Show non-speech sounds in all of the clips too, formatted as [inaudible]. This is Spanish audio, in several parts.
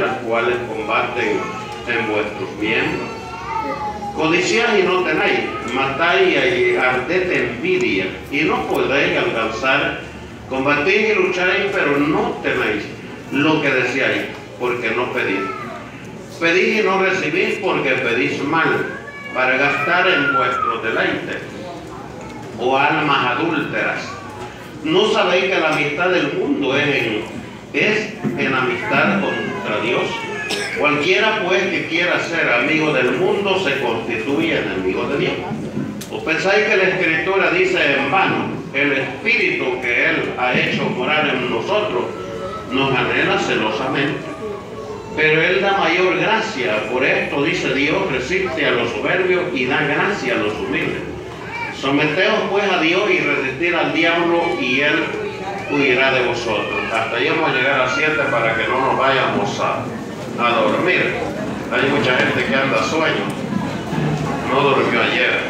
las cuales combaten en vuestros miembros. Codiciáis y no tenéis, matáis y ardete envidia, y no podéis alcanzar, combatís y lucháis, pero no tenéis lo que deseáis, porque no pedís. Pedís y no recibís porque pedís mal, para gastar en vuestros deleites, o almas adúlteras. ¿No sabéis que la amistad del mundo es en, es en amistad contra Dios? Cualquiera pues que quiera ser amigo del mundo se constituye enemigo de Dios. ¿O pensáis que la escritura dice en vano, el espíritu que Él ha hecho morar en nosotros nos anhela celosamente? Pero Él da mayor gracia, por esto dice Dios, resiste a los soberbios y da gracia a los humildes. Someteos pues a Dios y resistir al diablo y Él huirá de vosotros. Hasta ahí vamos a llegar a 7 para que no nos vayamos a a dormir. Hay mucha gente que anda a sueño. No durmió ayer.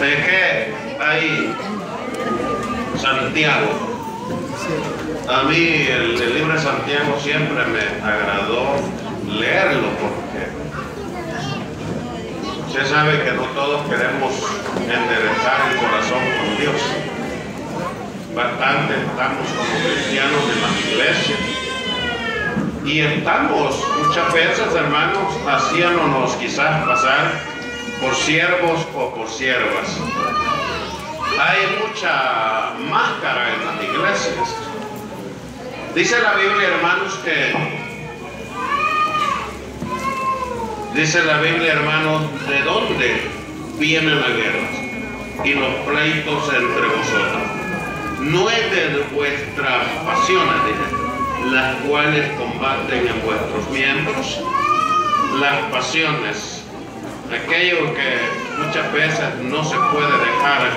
¿De qué hay Santiago? A mí el, el, libro de Santiago siempre me agradó leerlo porque usted sabe que no todos queremos enderezar el corazón con Dios. Bastante estamos como cristianos en las iglesias y estamos muchas veces, hermanos, haciéndonos quizás pasar por siervos o por siervas. Hay mucha máscara en las iglesias. Dice la Biblia, hermanos, que dice la Biblia, hermanos, de dónde vienen las guerras y los pleitos entre vosotros. No es de vuestras pasiones, las cuales combaten en vuestros miembros las pasiones, aquello que muchas veces no se puede dejar.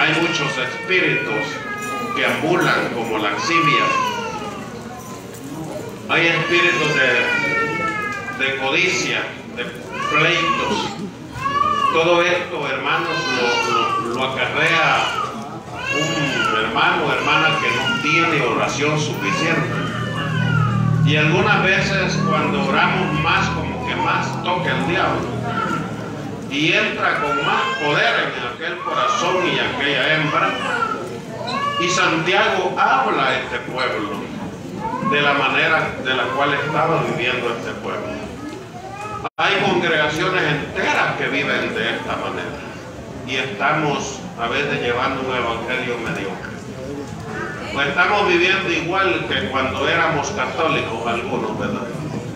Hay muchos espíritus que ambulan como laxivias. Hay espíritus de, codicia, de pleitos. Todo esto, hermanos, lo acarrea un hermano o hermana que no tiene oración suficiente. Y algunas veces cuando oramos más, como que más toca el diablo. Y entra con más poder en aquel corazón y aquella hembra. Y Santiago habla a este pueblo de la manera de la cual estaba viviendo este pueblo. Hay congregaciones enteras que viven de esta manera. Y estamos a veces llevando un evangelio mediocre. Pues estamos viviendo igual que cuando éramos católicos, algunos, ¿verdad?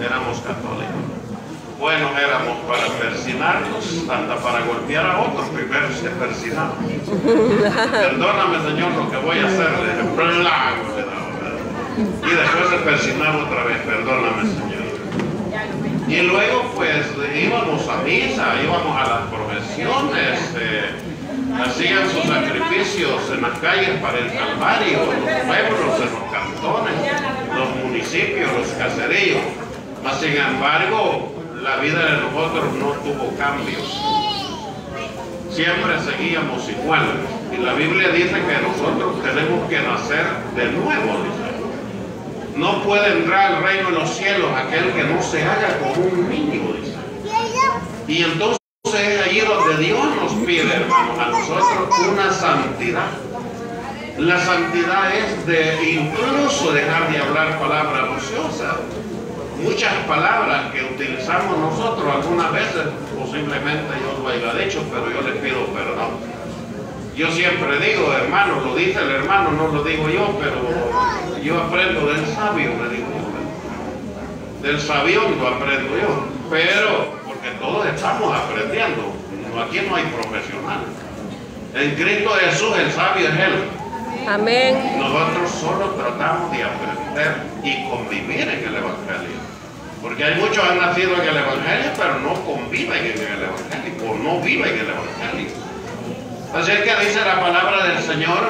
Éramos católicos. Buenos éramos para persinarnos, hasta para golpear a otros, primero se persinamos. Perdóname, Señor, lo que voy a hacer. Y después se persinaba otra vez, perdóname, Señor. Y luego, pues, íbamos a misa, íbamos a las profesiones. Eh, hacían sus sacrificios en las calles para el Calvario, los pueblos, en los cantones, los municipios, los caseríos. Mas sin embargo, la vida de nosotros no tuvo cambios. Siempre seguíamos igual. Y la Biblia dice que nosotros tenemos que nacer de nuevo, No puede entrar al reino de los cielos aquel que no se haga como un niño, dice. Y entonces es allí donde Dios pide, hermanos, a nosotros una santidad. La santidad es de incluso dejar de hablar palabras ociosas. Muchas palabras que utilizamos nosotros algunas veces, posiblemente yo lo haya dicho, pero yo le pido perdón. Yo siempre digo, hermano, lo dice el hermano, no lo digo yo, pero yo aprendo del sabio, me digo Del sabión lo aprendo yo. Pero porque todos estamos aprendiendo. Aquí no hay profesional. En Cristo Jesús el sabio es Él. Amén. Nosotros solo tratamos de aprender y convivir en el Evangelio. Porque hay muchos que han nacido en el Evangelio, pero no conviven en el Evangelio, o no viven en el Evangelio. Así es que dice la palabra del Señor,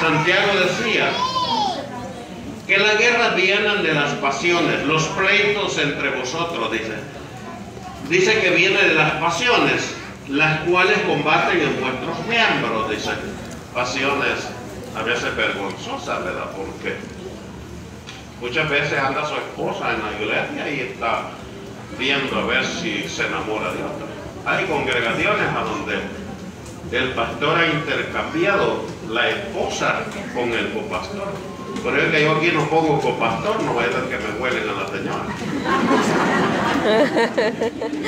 Santiago decía, que las guerras vienen de las pasiones, los pleitos entre vosotros, dice dice que viene de las pasiones, las cuales combaten en vuestros miembros, dice. Pasiones a veces vergonzosas, ¿verdad? ¿Por qué? Muchas veces anda su esposa en la iglesia y está viendo a ver si se enamora de otra. Hay congregaciones a donde el pastor ha intercambiado la esposa con el copastor. Por eso que yo aquí no pongo copastor, no voy a que me huelen a la señora.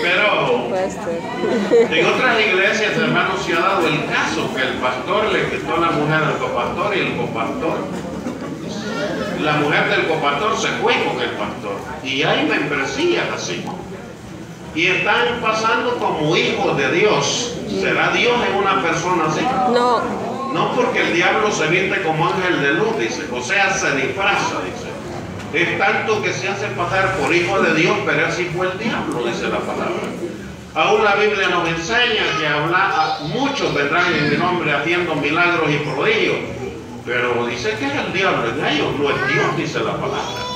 Pero en otras iglesias, hermanos, se ha dado el caso que el pastor le quitó la mujer al copastor y el copastor, la mujer del copastor se fue con el pastor. Y hay membresías así. Y están pasando como hijos de Dios. ¿Será Dios en una persona así? No. No porque el diablo se viste como ángel de luz, dice. O sea, se disfraza, dice. Es tanto que se hace pasar por hijo de Dios, pero así fue el diablo, dice la palabra. Aún la Biblia nos enseña que habla, muchos vendrán en mi nombre haciendo milagros y prodigios. Pero dice que es el diablo en ellos, no es Dios, dice la palabra.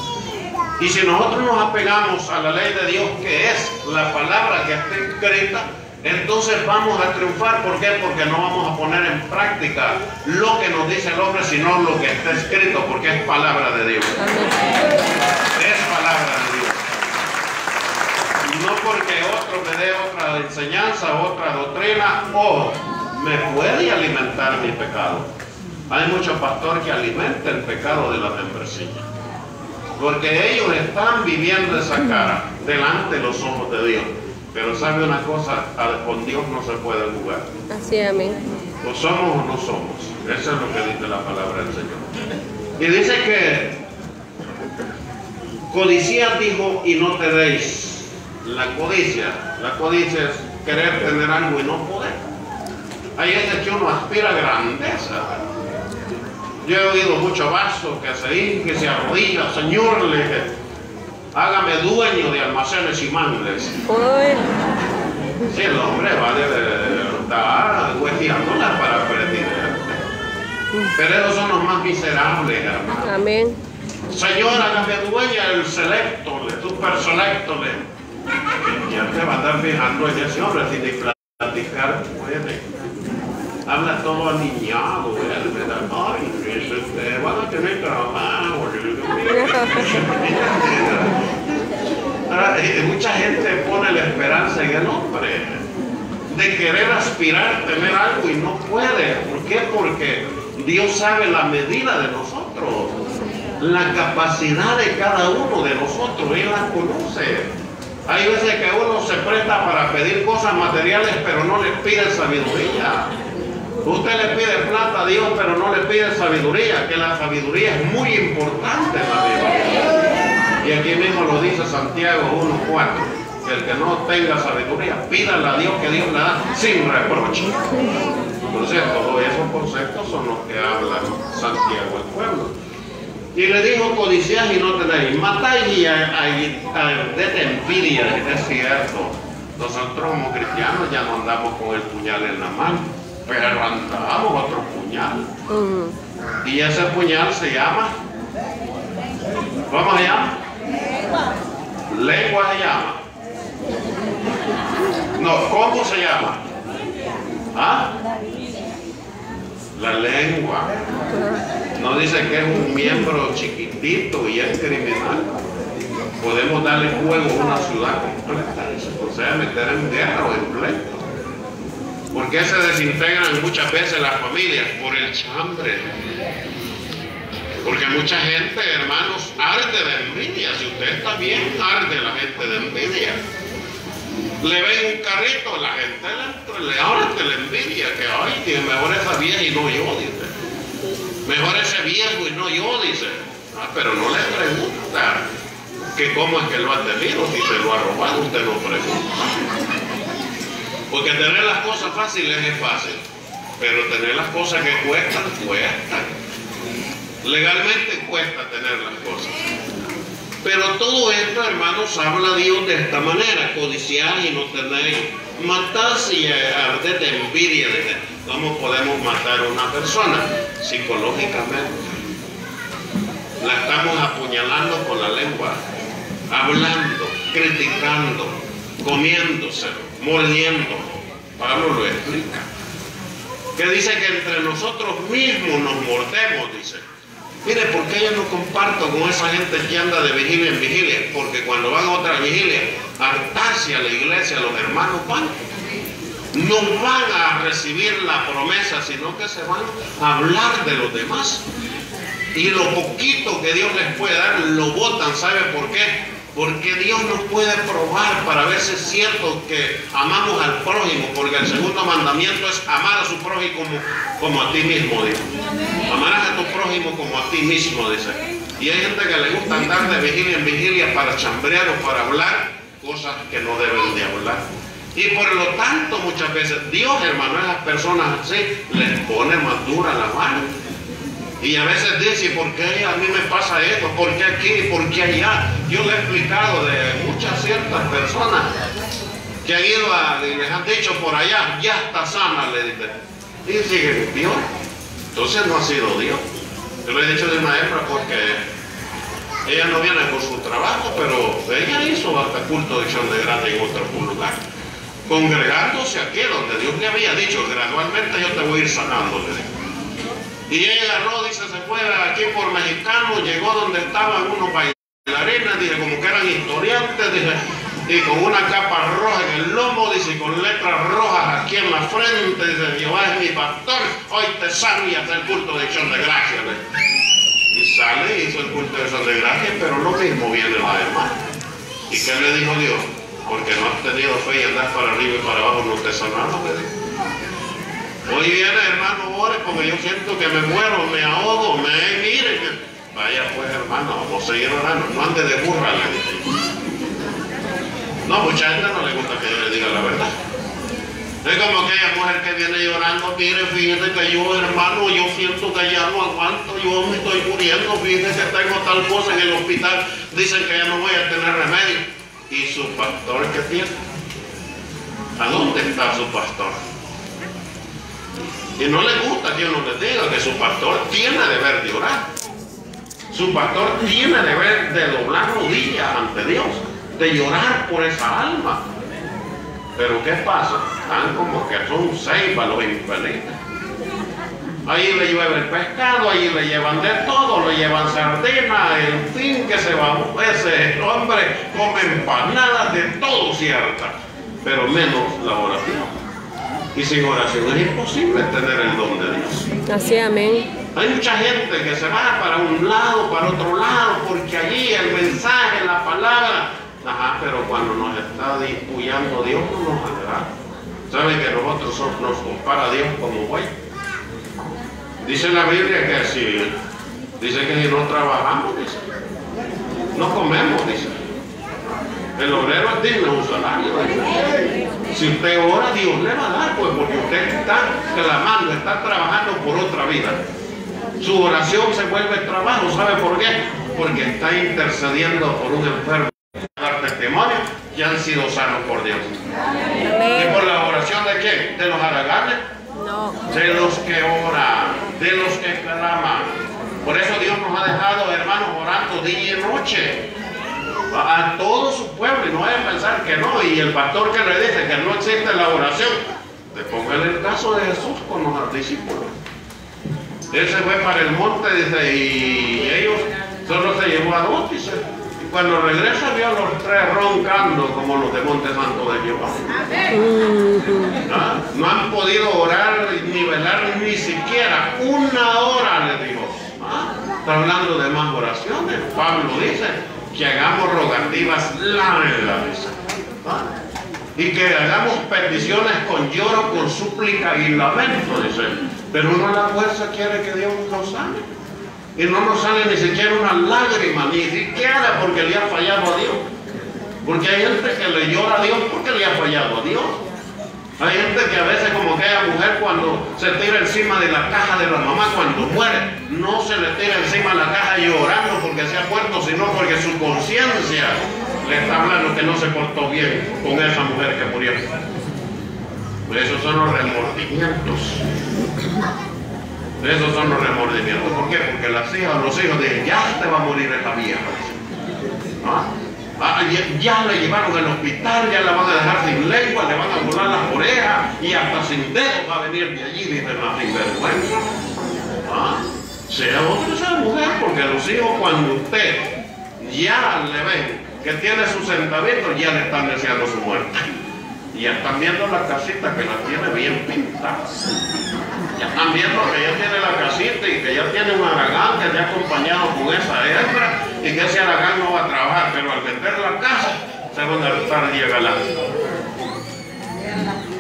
Y si nosotros nos apegamos a la ley de Dios, que es la palabra que está escrita, entonces vamos a triunfar. ¿Por qué? Porque no vamos a poner en práctica lo que nos dice el hombre, sino lo que está escrito, porque es palabra de Dios. Es palabra de Dios. No porque otro me dé otra enseñanza, otra doctrina, o me puede alimentar mi pecado. Hay muchos pastores que alimentan el pecado de la membresía. Porque ellos están viviendo esa cara delante de los ojos de Dios. Pero sabe una cosa, con Dios no se puede jugar. Así, amén. O somos o no somos. Eso es lo que dice la palabra del Señor. Y dice que codiciad dijo y no te deis. La codicia, la codicia es querer tener algo y no poder. Ahí es que uno aspira a grandeza. Yo he oído mucho vaso que se hinque, se arrodilla, Señor, le hágame dueño de almacenes y mangles. Sí, el hombre vale estar hueteándola para presidente. Pero esos son los más miserables, hermano. Amén. Señor, hágame dueña del selecto, de tu selecto. Ya te va a estar fijando en ese hombre sin platicar puede. Habla todo aniñado, ¿verdad? Ay, este, van a tener trabajo. Eh, mucha gente pone la esperanza en el hombre de querer aspirar, tener algo y no puede. ¿Por qué? Porque Dios sabe la medida de nosotros, la capacidad de cada uno de nosotros, Él la conoce. Hay veces que uno se presta para pedir cosas materiales, pero no le pide sabiduría. Usted le pide plata a Dios, pero no le pide sabiduría, que la sabiduría es muy importante en la vida. Y aquí mismo lo dice Santiago 1.4, que el que no tenga sabiduría, pídale a Dios que Dios le da sin reproche. Entonces, todos esos conceptos son los que habla Santiago el pueblo. Y le dijo, codicias y no tenéis, matáis y de envidia, es cierto. Nosotros como cristianos ya no andamos con el puñal en la mano pero andamos otro puñal. Y ese puñal se llama, ¿cómo se llama? Lengua se llama. No, ¿cómo se llama? ¿Ah? La lengua. No dice que es un miembro chiquitito y es criminal. Podemos darle fuego a una ciudad completa. O sea, meter en guerra o en pleito. ¿Por qué se desintegran muchas veces las familias? Por el chambre. Porque mucha gente, hermanos, arde de envidia. Si usted está bien, arde la gente de envidia. Le ven un carrito, la gente le, arde la envidia. Que, ay, mejor esa vieja y no yo, dice. Mejor ese viejo y no yo, dice. Ah, pero no le pregunta que cómo es que lo ha tenido. Si se lo ha robado, usted no pregunta. Porque tener las cosas fáciles es fácil, pero tener las cosas que cuestan, cuestan. Legalmente cuesta tener las cosas. Pero todo esto, hermanos, habla Dios de esta manera, codiciar y no tenéis, matarse y arder de envidia de cómo podemos matar a una persona psicológicamente. La estamos apuñalando con la lengua, hablando, criticando, comiéndose mordiendo. Pablo lo explica. Que dice que entre nosotros mismos nos mordemos, dice. Mire, ¿por qué yo no comparto con esa gente que anda de vigilia en vigilia? Porque cuando van a otra vigilia, hartarse a la iglesia, los hermanos van. No van a recibir la promesa, sino que se van a hablar de los demás. Y lo poquito que Dios les puede dar, lo votan. ¿Sabe por qué? Porque Dios nos puede probar para ver si es cierto que amamos al prójimo, porque el segundo mandamiento es amar a su prójimo como, a ti mismo, dice. Amarás a tu prójimo como a ti mismo, dice. Y hay gente que le gusta andar de vigilia en vigilia para chambrear o para hablar cosas que no deben de hablar. Y por lo tanto, muchas veces Dios, hermano, a las personas así les pone más dura la mano. Y a veces dice, ¿por qué a mí me pasa esto? ¿Por qué aquí? ¿Por qué allá? Yo le he explicado de muchas ciertas personas que han ido a, y les han dicho por allá, ya está sana, le dice. Y sigue Dios. Entonces no ha sido Dios. Yo le he dicho de una hembra porque ella no viene por su trabajo, pero ella hizo hasta culto de acción de grande en otro lugar. Congregándose aquí donde Dios le había dicho, gradualmente yo te voy a ir sanando, le dijo. Y ella agarró, dice, se fue aquí por mexicano, llegó donde estaban unos bailarines, dice, como que eran historiantes, dice, y con una capa roja en el lomo, dice, y con letras rojas aquí en la frente, dice, Jehová es mi pastor, hoy te sano y hace el culto de acción de gracia. Y sale y hizo el culto de acción de gracia, pero lo mismo viene la demás. ¿Y qué le dijo Dios? Porque no has tenido fe y andas para arriba y para abajo, no te sanamos, le dijo. Hoy viene, hermano, ore porque yo siento que me muero, me ahogo, me mire que. Vaya pues, hermano, vamos a seguir orando. No ande de burra, le. No, mucha gente no le gusta que yo le diga la verdad. Es como aquella mujer que viene llorando, mire, fíjate que yo, hermano, yo siento que ya no aguanto, yo me estoy muriendo, fíjate que tengo tal cosa en el hospital, dicen que ya no voy a tener remedio. ¿Y su pastor qué tiene? ¿A dónde está su pastor? Y no le gusta que uno le diga que su pastor tiene deber de orar. Su pastor tiene deber de doblar rodillas ante Dios, de llorar por esa alma. Pero ¿qué pasa? Están como que son seis para los infelices. Ahí le llevan el pescado, ahí le llevan de todo, le llevan sardinas, en fin, que se va. Ese hombre come empanadas de todo cierta, pero menos la oración. Y sin oración es imposible tener el don de Dios. Así, amén. Hay mucha gente que se va para un lado, para otro lado, porque allí el mensaje, la palabra, ajá, pero cuando nos está dispuyando Dios no nos agrada. ¿Saben que nosotros nos compara Dios como güey? Dice la Biblia que si, dice que si no trabajamos, dice, no comemos, dice. El obrero es digno de un salario. Si usted ora, Dios le va a dar, pues porque usted está clamando, está trabajando por otra vida. Su oración se vuelve trabajo, ¿sabe por qué? Porque está intercediendo por un enfermo. Dar testimonio que han sido sanos por Dios. ¿Y por la oración de quién? ¿De los haraganes? No. De los que oran, de los que claman. Por eso Dios nos ha dejado, hermanos, orando día y noche a todo su pueblo y no vayan a pensar que no. Y el pastor que le dice que no existe la oración, te ponga el caso de Jesús con los discípulos. Él se fue para el monte dice, y ellos solo se llevó a dos, dice. Y cuando regresa vio a los tres roncando como los de Monte Santo de Jehová. ¿Ah? No han podido orar ni velar ni siquiera una hora, le dijo. ¿Ah? Está hablando de más oraciones. Pablo dice, que hagamos rogativas largas y que hagamos peticiones con lloro, con súplica y lamento, dice. Pero uno la fuerza quiere que Dios nos sane. Y no nos sale ni siquiera una lágrima, ni siquiera porque le ha fallado a Dios. Porque hay gente que le llora a Dios porque le ha fallado a Dios. Hay gente que a veces como aquella mujer cuando se tira encima de la caja de la mamá cuando muere, no se le tira encima de la caja llorando porque se ha muerto, sino porque su conciencia le está hablando que no se portó bien con esa mujer que murió. Esos son los remordimientos. Esos son los remordimientos. ¿Por qué? Porque las hijas, los hijos dicen, ya te va a morir esta vieja. ¿Ah? Ah, ya, la llevaron al hospital, ya la van a dejar sin lengua, le van a volar las orejas y hasta sin dedos va a venir de allí, dice la sinvergüenza. ¿Ah? sea hombre sea mujer, porque los hijos cuando usted ya le ven que tiene su centavito, ya le están deseando su muerte. Y ya están viendo la casita que la tiene bien pintada. Ya están viendo que ya tiene la casita y que ya tiene un aragán que le ha acompañado con esa hembra y que ese aragán no va a trabajar, pero al vender la casa se van a estar galán.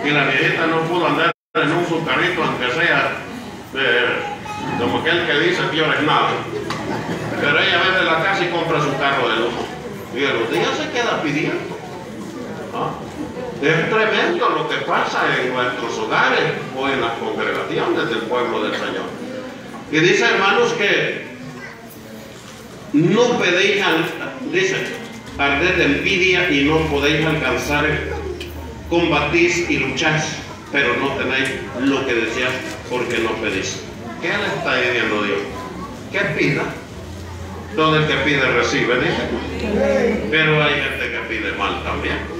Y la viejita no pudo andar en un su carrito, aunque sea eh, como aquel que dice que es nada. Pero ella vende la casa y compra su carro de lujo. Y a los días se queda pidiendo. ¿Ah? Es tremendo lo que pasa en nuestros hogares o en las congregaciones del pueblo del Señor. Y dice, hermanos, que no podéis, dice, arder de envidia y no podéis alcanzar, combatís y lucháis, pero no tenéis lo que deseáis porque no pedís. ¿Qué le está diciendo Dios? ¿Qué pida? Todo el que pide recibe, dice. Pero hay gente que pide mal también.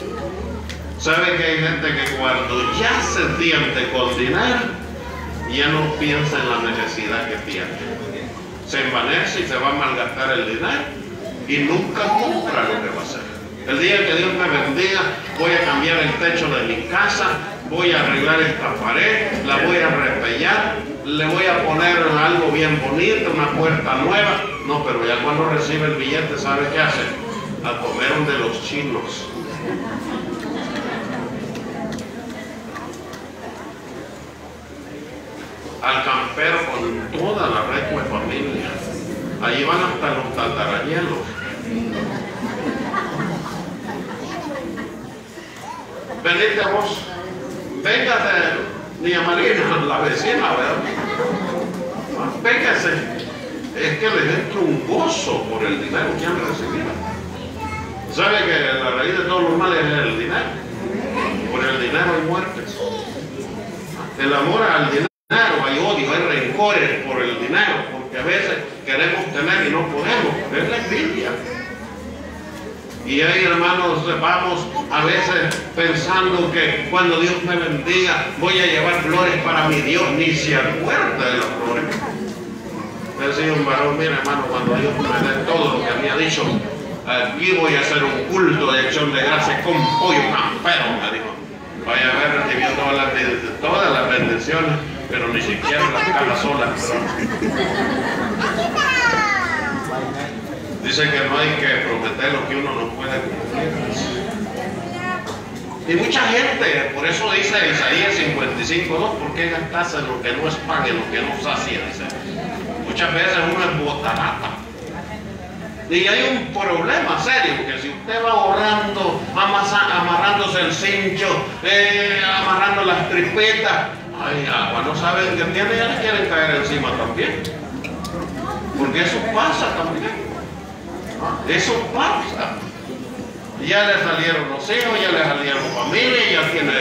¿Sabe que hay gente que cuando ya se siente con dinero, ya no piensa en la necesidad que tiene? Se envanece y se va a malgastar el dinero y nunca compra lo que va a hacer. El día que Dios me bendiga, voy a cambiar el techo de mi casa, voy a arreglar esta pared, la voy a repellar, le voy a poner algo bien bonito, una puerta nueva. No, pero ya cuando recibe el billete, ¿sabe qué hace? A comer de los chinos. Al campero con toda la red de familia. Allí van hasta los tatarayelos. Venite vos, véngate Niña Marina, la vecina, ¿verdad? Véngase. Es que le entra un gozo por el dinero que han recibido. ¿Sabe que la raíz de todos los males es el dinero? Por el dinero hay muertes. El amor al dinero, hay odio, hay rencores por el dinero, porque a veces queremos tener y no podemos. Es la envidia. Y ahí, hermanos, vamos a veces pensando que cuando Dios me bendiga voy a llevar flores para mi Dios, ni se acuerda de las flores. Decía un varón, mira hermano, cuando Dios me dé todo lo que había dicho, aquí voy a hacer un culto de acción de gracias con pollo campero, me dijo. Vaya a todas las, todas las bendiciones, pero ni siquiera las cajas solas. Dice que no hay que prometer lo que uno no puede cumplir. Y mucha gente, por eso dice Isaías 55, no, ¿por qué gastarse lo que no es pan lo que no sacia? Dice. Muchas veces uno es botarata. Y hay un problema serio, porque si usted va ahorrando, amarrándose el cincho, eh, amarrando las tripetas, ay, agua, no saben que tiene, ya le quieren caer encima también. Porque eso pasa también. Eso pasa. Ya le salieron los hijos, ya le salieron familia, ya tiene.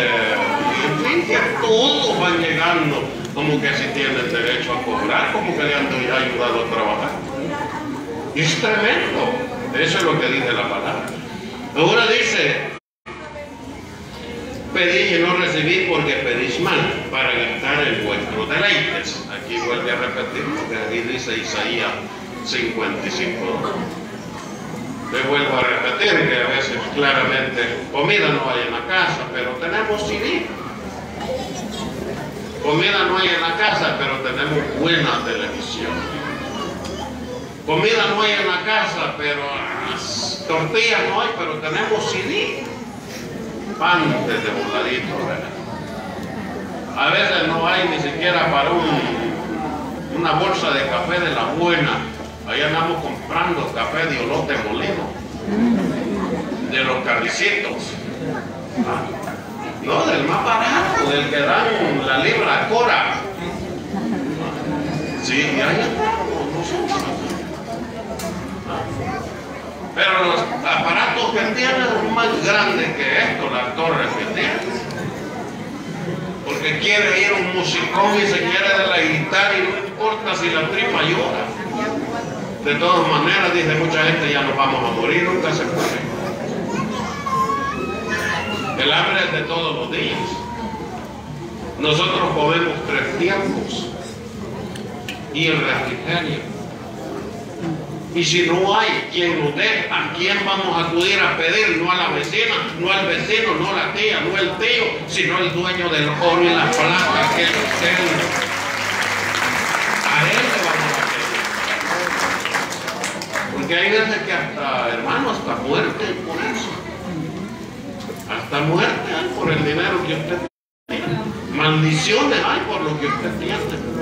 En todos van llegando como que si tienen derecho a cobrar, como que le han ayudado a trabajar. Y es tremendo. Eso es lo que dice la palabra. Ahora dice, pedí y no recibí porque pedís mal para gastar el vuestro deleites. Aquí vuelve a repetir lo que aquí dice Isaías 55. Le vuelvo a repetir que a veces claramente comida no hay en la casa, pero tenemos CD. Comida no hay en la casa, pero tenemos buena televisión. Comida no hay en la casa, pero tortillas no hay, pero tenemos CD. Pan de voladito, A veces no hay ni siquiera para un, una bolsa de café de la buena Ahí andamos comprando café de olote molido. De los carricitos. No, del más barato, del que dan la libra cora. Sí, ahí andamos nosotros. Pero los aparatos que son más grandes que esto, las torres que. Porque quiere ir un musicón y se quiere deleitar y no importa si la tripa llora. De todas maneras, dice mucha gente, ya nos vamos a morir, nunca se puede. El hambre es de todos los días. Nosotros comemos tres tiempos. y el refrigerio. Y si no hay quien nos dé, ¿a quién vamos a acudir a pedir? No a la vecina, no al vecino, no a la tía, no el tío, sino el dueño del oro y la plata, que es. A él le vamos a pedir. Porque hay veces que hasta, hermano, hasta muerte por eso. Hasta muerte hay por el dinero que usted tiene. Maldiciones hay por lo que usted tiene.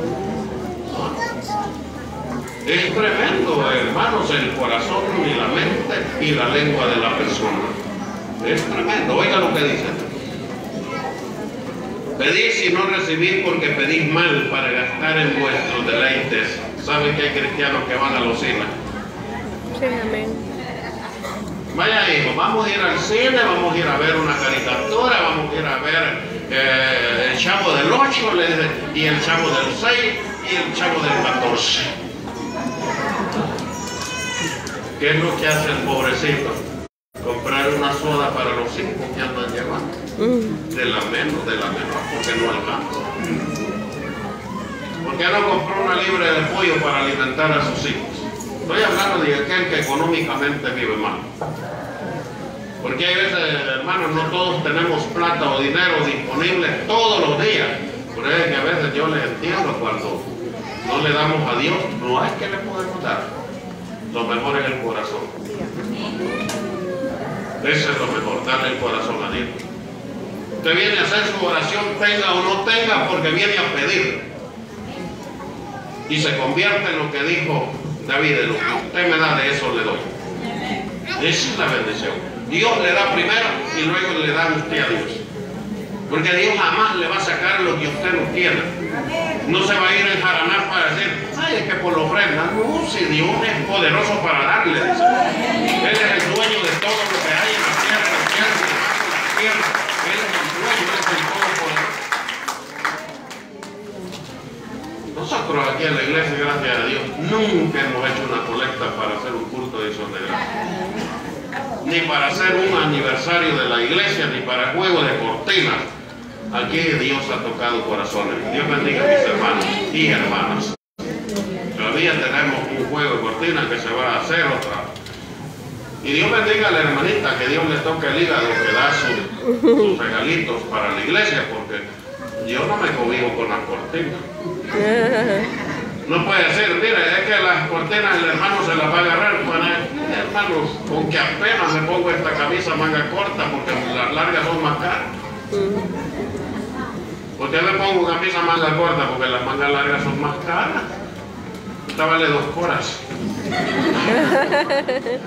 Es tremendo, hermanos, el corazón y la mente y la lengua de la persona. Es tremendo. Oiga lo que dice. Pedís y no recibís porque pedís mal para gastar en vuestros deleites. ¿Saben que hay cristianos que van a los cines? Sí, amén. Vaya hijo, vamos a ir al cine, vamos a ir a ver una caricatura, vamos a ir a ver eh, el chavo del 8 y el chavo del 6 y el chavo del 14. ¿Qué es lo que hace el pobrecito? Comprar una soda para los cinco que andan llevando. Mm. De la menos, de la menor, porque no alcanza. ¿Por qué no compró una libre de pollo para alimentar a sus hijos? Estoy hablando de aquel que económicamente vive mal. Porque hay veces, hermanos, no todos tenemos plata o dinero disponible todos los días. Por eso es que a veces yo les entiendo cuando no le damos a Dios, no hay que le podemos dar lo mejor es el corazón. Ese es lo mejor, darle el corazón a Dios. Usted viene a hacer su oración, tenga o no tenga, porque viene a pedir. Y se convierte en lo que dijo David, lo que usted me da de eso le doy. Esa es la bendición. Dios le da primero y luego le da usted a Dios. Porque Dios jamás le va a sacar lo que usted no tiene. No se va a ir a enjaranar para decir, ay, es que por lo ofrenda. No, si Dios es poderoso para darle. Él es el dueño de todo lo que hay en la tierra, en la tierra, la tierra. Él es el dueño, Él es el todopoderoso. Nosotros aquí en la iglesia, gracias a Dios, nunca hemos hecho una colecta para hacer un culto de esos de gracia. Ni para hacer un aniversario de la iglesia, ni para juego de cortinas Aquí Dios ha tocado corazones. Dios bendiga a mis hermanos y hermanas. Todavía tenemos un juego de cortina que se va a hacer otra. Y Dios bendiga a la hermanita, que Dios le toque el hígado, que da sus, regalitos para la iglesia, porque yo no me cobijo con las cortinas. No puede ser, mire, es que las cortinas el hermano se las va a agarrar. Bueno, hermanos, con que apenas me pongo esta camisa manga corta, porque las largas son más caras. Porque me pongo camisa manga corta porque las mangas largas son más caras. Esta vale dos horas.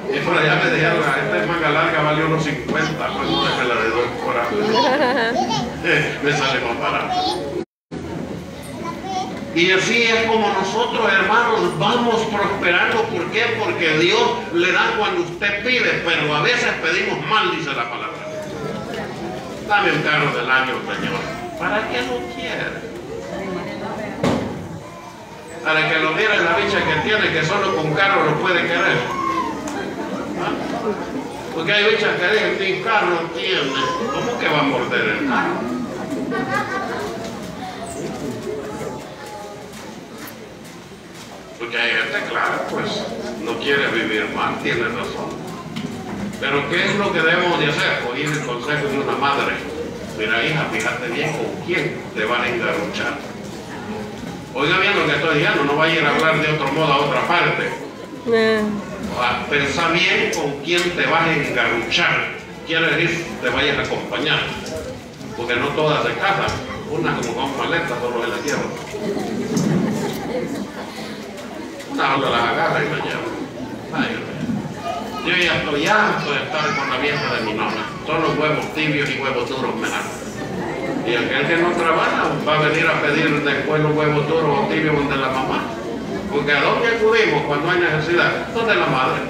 y por allá me dijeron, esta manga larga vale unos 50, pues no la de dos horas. [laughs] me sale más barato. Y así es como nosotros, hermanos, vamos prosperando. ¿Por qué? Porque Dios le da cuando usted pide, pero a veces pedimos mal, dice la palabra. Dame un carro del año, Señor. ¿Para qué lo quiere? Para que lo mire la bicha que tiene, que solo con carro lo puede querer. ¿Ah? Porque hay bichas que dicen, sin carro tiene. ¿Cómo que va a morder el carro? Porque hay gente, claro, pues no quiere vivir mal, tiene razón. Pero ¿qué es lo que debemos de hacer? Oír el consejo de una madre. Mira hija, fíjate bien con quién te van a engarruchar. Oiga bien lo que estoy diciendo, no vaya a hablar de otro modo a otra parte. Pensá bien con quién te vas a engarruchar. Quiere decir, te vayas a acompañar. Porque no todas se casan. Una como con maletas, solo en la tierra. Una solo las agarra y la lleva. Yo ya estoy harto de estar con la vieja de mi nona. Son los huevos tibios y huevos duros me dan. Y aquel que no trabaja va a venir a pedir después los huevos duros o tibios donde la mamá. Porque ¿a dónde acudimos cuando hay necesidad? Donde la madre.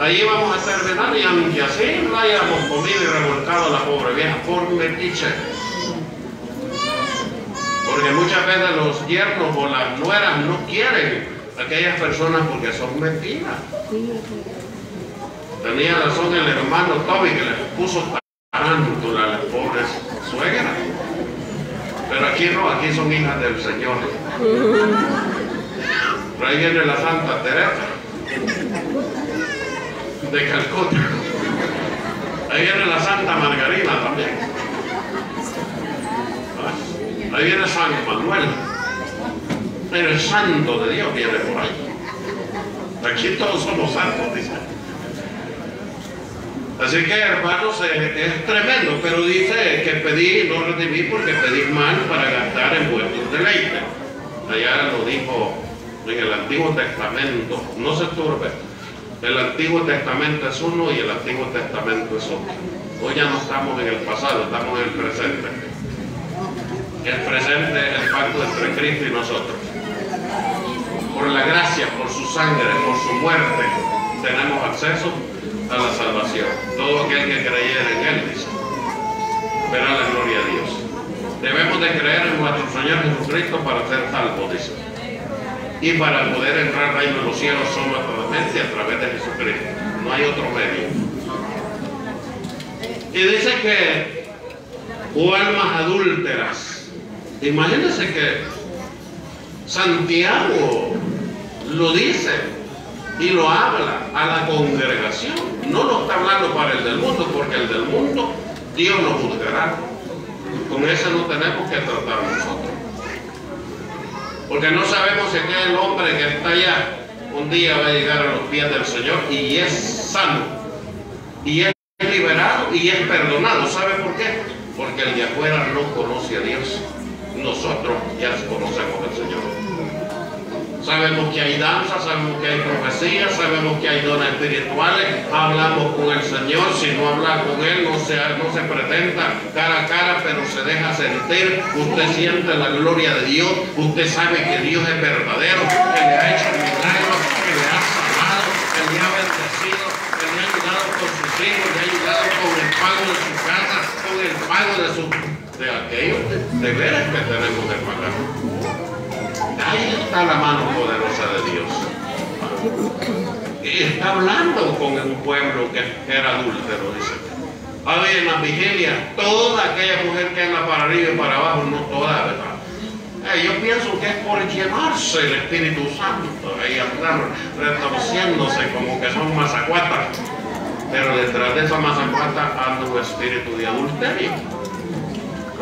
Allí vamos a terminar y aunque así no hayamos comido y revolcado a la pobre vieja por metiche. Porque muchas veces los yernos o las nueras no quieren aquellas personas porque son mentiras. Tenía razón el hermano Toby que le puso tarántula a las pobres suegras. Pero aquí no, aquí son hijas del Señor. Pero ahí viene la Santa Teresa de Calcuta. Ahí viene la Santa Margarina también. Ahí viene San Manuel. El santo de Dios viene por ahí. Aquí todos somos santos, dice. Así que hermanos, es, tremendo, pero dice que pedí y no recibí porque pedí mal para gastar en vuestros deleites. Allá lo dijo en el Antiguo Testamento, no se turbe. El Antiguo Testamento es uno y el Antiguo Testamento es otro. Hoy ya no estamos en el pasado, estamos en el presente. El presente es el pacto entre Cristo y nosotros. Por la gracia, por su sangre, por su muerte, tenemos acceso a la salvación. Todo aquel que creyera en Él, dice, verá la gloria de Dios. Debemos de creer en nuestro Señor Jesucristo para ser salvos, dice. Y para poder entrar al reino de los cielos solamente a través de Jesucristo. No hay otro medio. Y dice que, o almas adúlteras. Imagínense que Santiago lo dice y lo habla a la congregación. No lo está hablando para el del mundo, porque el del mundo Dios lo juzgará. Con eso no tenemos que tratar nosotros. Porque no sabemos si aquel hombre que está allá un día va a llegar a los pies del Señor y es sano, y es liberado y es perdonado. ¿Sabe por qué? Porque el de afuera no conoce a Dios. Nosotros ya conocemos al Señor. Sabemos que hay danza, sabemos que hay profecía, sabemos que hay dones espirituales. Hablamos con el Señor. Si no habla con Él, no se, no se presenta cara a cara, pero se deja sentir. Usted siente la gloria de Dios. Usted sabe que Dios es verdadero, que le ha hecho milagros, que le ha sanado, que le ha bendecido, que le ha ayudado con sus hijos, le ha ayudado con el pago de su casa, con el pago de su de aquello de veras que tenemos que pagar. Ahí está la mano poderosa de Dios. Y está hablando con un pueblo que era adúltero, dice. A en la vigilia, toda aquella mujer que anda para arriba y para abajo, no toda, ¿verdad? Eh, yo pienso que es por llenarse el Espíritu Santo y andar retorciéndose como que son mazacuatas. Pero detrás de esa mazacuata anda un espíritu de adulterio.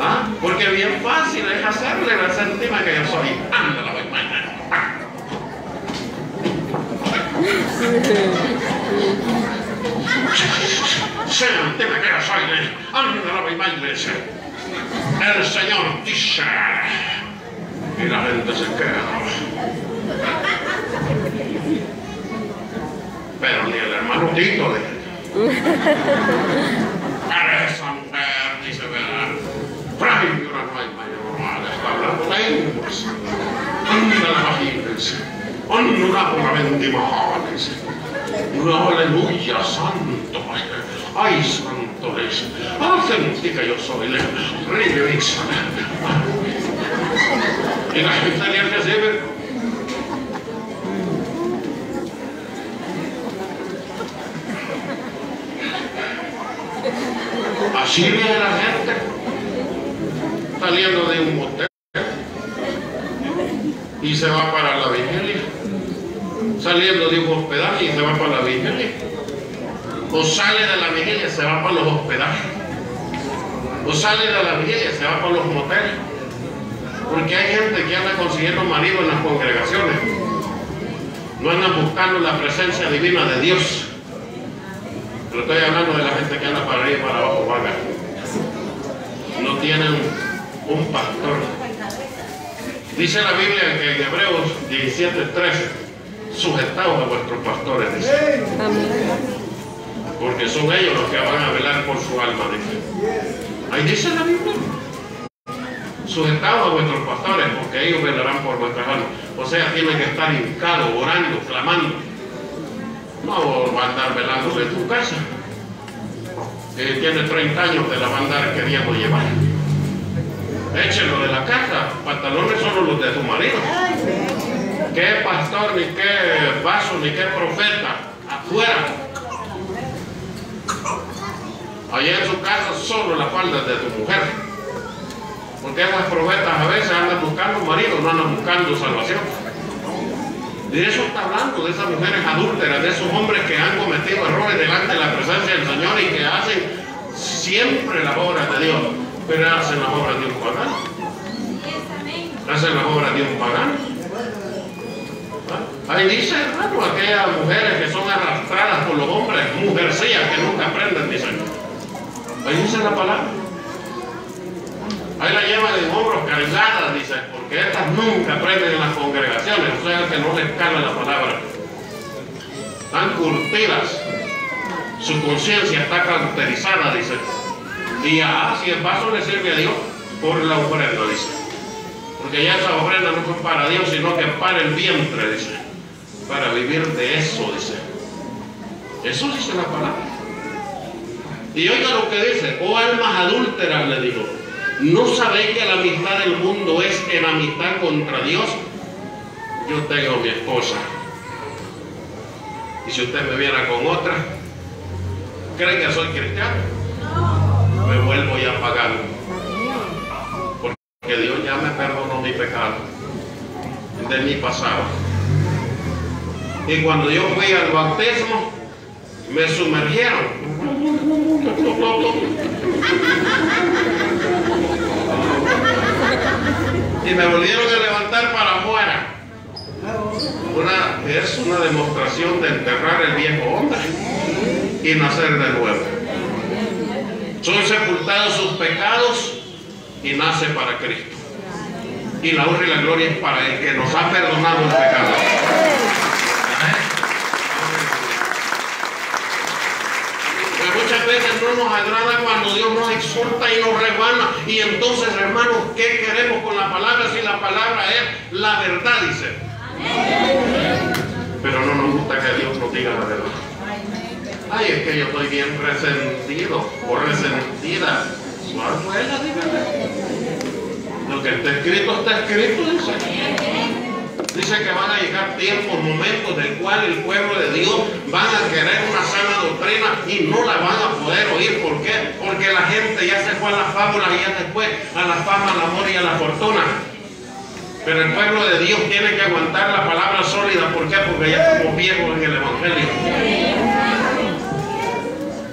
¿Ah? Porque bien fácil es hacerle la sentima que yo soy. Ándala, voy mañana. Sentima que yo soy. Ándala, voy iglesia. El Señor dice. Y la gente se queda. Pero ni el hermano Tito dice. Para esa mujer, dice, ¿verdad? Prime una no hay mayor está hablando lenguas. Anda la. Anda una puramente majales. Aleluya, santo. Ay, santo es. Hacen que yo soy el rey Y la gente tenía que saber. Así viene la gente saliendo de un motel y se va para la vigilia, saliendo de un hospedaje y se va para la vigilia, o sale de la vigilia se va para los hospedajes, o sale de la vigilia y se va para los moteles, porque hay gente que anda consiguiendo marido en las congregaciones, no andan buscando la presencia divina de Dios. Pero estoy hablando de la gente que anda para arriba y para abajo, vaga. No tienen un pastor. Dice la Biblia que en Hebreos 17:13, sujetados a vuestros pastores, dice. Porque son ellos los que van a velar por su alma, dice. Ahí dice la Biblia. Sujetados a vuestros pastores, porque ellos velarán por vuestras almas. O sea, tienen que estar hincados, orando, clamando. No va a andar velando en tu casa. Eh, tiene 30 años, de la va a andar queriendo llevar. Échelo de la casa. Pantalones solo los de tu marido. ¿Qué pastor, ni qué vaso, ni qué profeta? Afuera. Allá en su casa solo la falda de tu mujer. Porque esas profetas a veces andan buscando marido, no andan buscando salvación. De eso está hablando, de esas mujeres adúlteras, de esos hombres que han cometido errores delante de la presencia del Señor y que hacen siempre las obras de Dios, pero hacen las obras de un pagano. Hacen las obras de un pagano. Ahí dice, hermano, aquellas mujeres que son arrastradas por los hombres, mujercillas que nunca aprenden, dice. Ahí dice la palabra. Ahí la llevan en hombros cargadas, dice, porque estas nunca aprenden en las congregaciones, o sea que no les cabe la palabra. Están curtidas, su conciencia está caracterizada, dice. Y así el vaso le a Dios por la ofrenda, dice. Porque ya esas ofrendas no son para Dios, sino que para el vientre, dice. Para vivir de eso, dice. Eso dice la palabra. Y oiga lo que dice, oh almas adúlteras, le digo ¿No sabéis que la amistad del mundo es enemistad contra Dios? Yo tengo mi esposa. Y si usted me viera con otra, ¿cree que soy cristiano? Me vuelvo ya a pagar. Porque Dios ya me perdonó mi pecado de mi pasado. Y cuando yo fui al bautismo, me sumergieron. y me volvieron a levantar para afuera. Una, es una demostración de enterrar el viejo hombre y nacer de nuevo. Son sepultados sus pecados y nace para Cristo. Y la honra y la gloria es para el que nos ha perdonado el pecado. muchas veces no nos agrada cuando Dios nos exhorta y nos rebana. Y entonces, hermanos, ¿qué queremos con la palabra si la palabra es la verdad? Dice. Pero no nos gusta que Dios nos diga la verdad. Ay, es que yo estoy bien resentido o resentida. ¿Cuál fue la Lo que está escrito, está escrito, dice. Dice que van a llegar tiempos, momentos del cual el pueblo de Dios van a querer una sana doctrina y no la van a poder oír. ¿Por qué? Porque la gente ya se fue a las fábulas y ya después a la fama, al amor y a la fortuna. Pero el pueblo de Dios tiene que aguantar la palabra sólida. ¿Por qué? Porque ya estamos viejos en el Evangelio.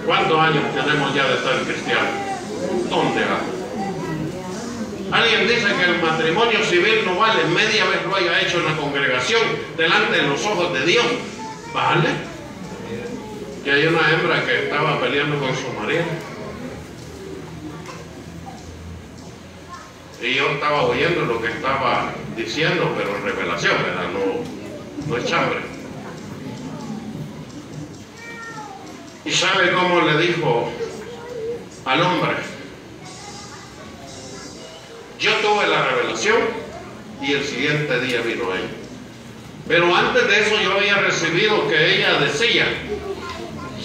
¿Cuántos años tenemos ya de ser cristianos? ¿Dónde va? Alguien dice que el matrimonio civil no vale, media vez lo haya hecho en la congregación, delante de los ojos de Dios. ¿Vale? Que hay una hembra que estaba peleando con su marido. Y yo estaba oyendo lo que estaba diciendo, pero en revelación, ¿verdad? No, no es chambre. ¿Y sabe cómo le dijo al hombre? Yo tuve la revelación y el siguiente día vino ella. Pero antes de eso yo había recibido que ella decía,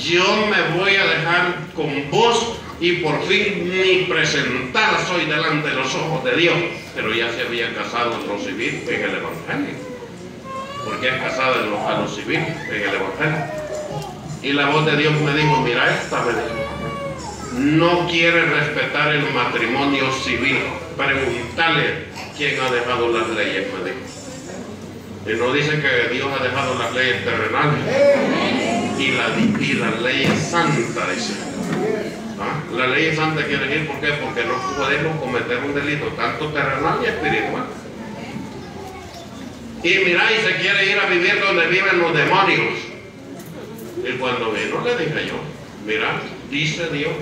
yo me voy a dejar con vos y por fin ni presentada soy delante de los ojos de Dios. Pero ya se había casado en lo civil en el Evangelio. Porque es casada en lo, civil en el Evangelio. Y la voz de Dios me dijo, mira esta, me no quiere respetar el matrimonio civil. Preguntarle quién ha dejado las leyes, me dijo. Y no dice que Dios ha dejado las leyes terrenales y, la, y las leyes santas, dice. ¿Ah? La ley santa quiere decir, ¿por qué? Porque no podemos cometer un delito tanto terrenal y espiritual. Y mira, y se quiere ir a vivir donde viven los demonios. Y cuando vino le dije yo, mira, dice Dios